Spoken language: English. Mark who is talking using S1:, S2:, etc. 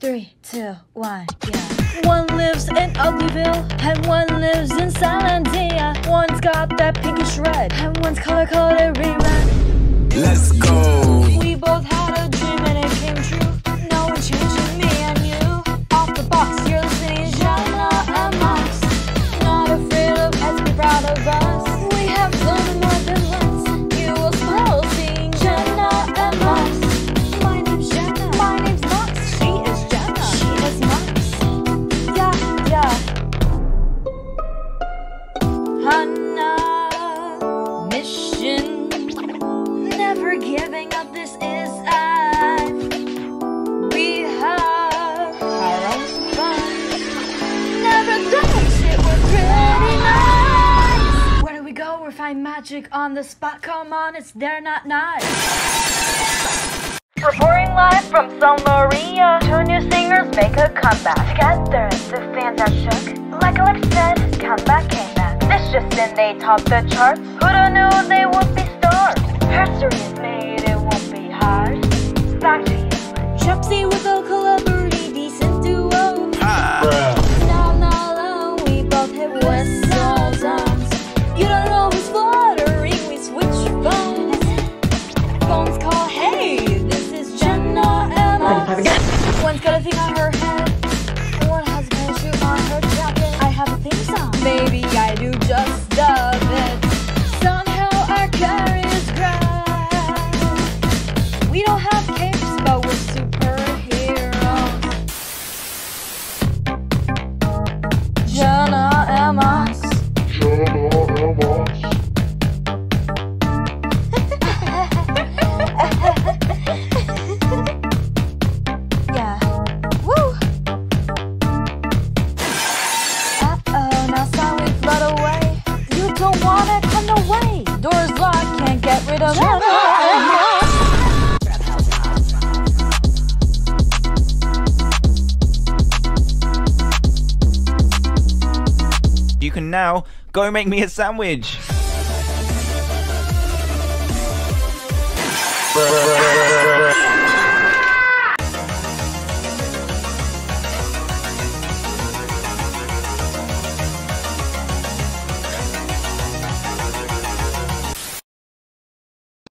S1: Three, two, one, yeah. One lives in Uglyville, and one lives in Salandia. One's got that pinkish red, and one's color coded Never giving up, this is I. We have our own fun. Never done shit, we're pretty nice. Where do we go? We find magic on the spot. Come on, it's there, not nice. Reporting live from San Maria, two new singers make a comeback. Together, the fans are shook. Like Alex said, comeback came back. This just in, they topped the charts. Who'da knew they would be stars? History Shopsy with a collaborative decent duo. Now, now, now, we both hit whistle zones. You don't know who's fluttering, we switch phones. Phones call, hey, this is Jenna Emma. One's got a thing on her head, You
S2: can now go make me a sandwich.